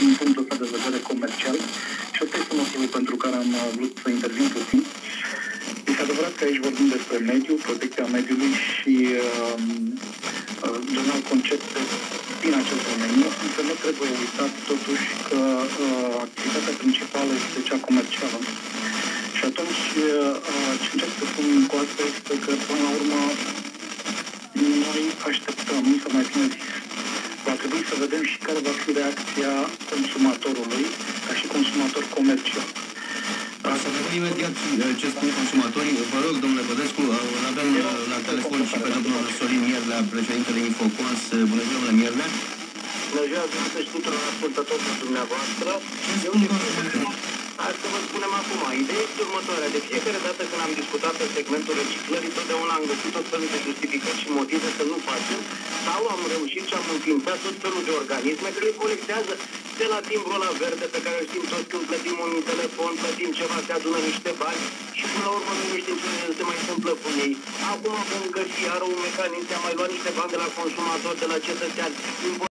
din punctul ăsta de vedere comercial și ăsta este motivul pentru care am uh, vrut să intervin puțin. Este adevărat că aici vorbim despre mediu, protecția mediului și uh, uh, general concepte din acest domeniu, însă nu trebuie uitat totuși că uh, activitatea principală este cea comercială. Și atunci, uh, ce încerc să spun cu asta este că, până la urmă, noi așteptăm, să mai bine zis, va trebui să vedem și care va fi reacția consumatorului, ca și consumator comercial. Să vedem imediat uh, ce spun consumatorii. Vă rog, domnule Bădescu, uh, îl avem uh, la telefon și pe domnul Sorin Mierlea, președintele Infocons. Bună ziua, domnule Mierlea. Bună ziua, dumneavoastră și tuturor ascultătorilor dumneavoastră. Eu Hai să vă spunem acum, ideea este următoarea. De fiecare dată când am discutat pe segmentul reciclării, totdeauna am găsit tot felul de justificări și motive să nu facem, sau am reușit și am înființat tot felul de organisme care le colectează de la timbrul la verde pe care îl știm toți când plătim un telefon, plătim ceva, se adună niște bani și până la urmă nu știm ce se mai întâmplă cu ei. Acum vom găsi iară un mecanism, am mai luat niște bani de la consumator, de la cetățean,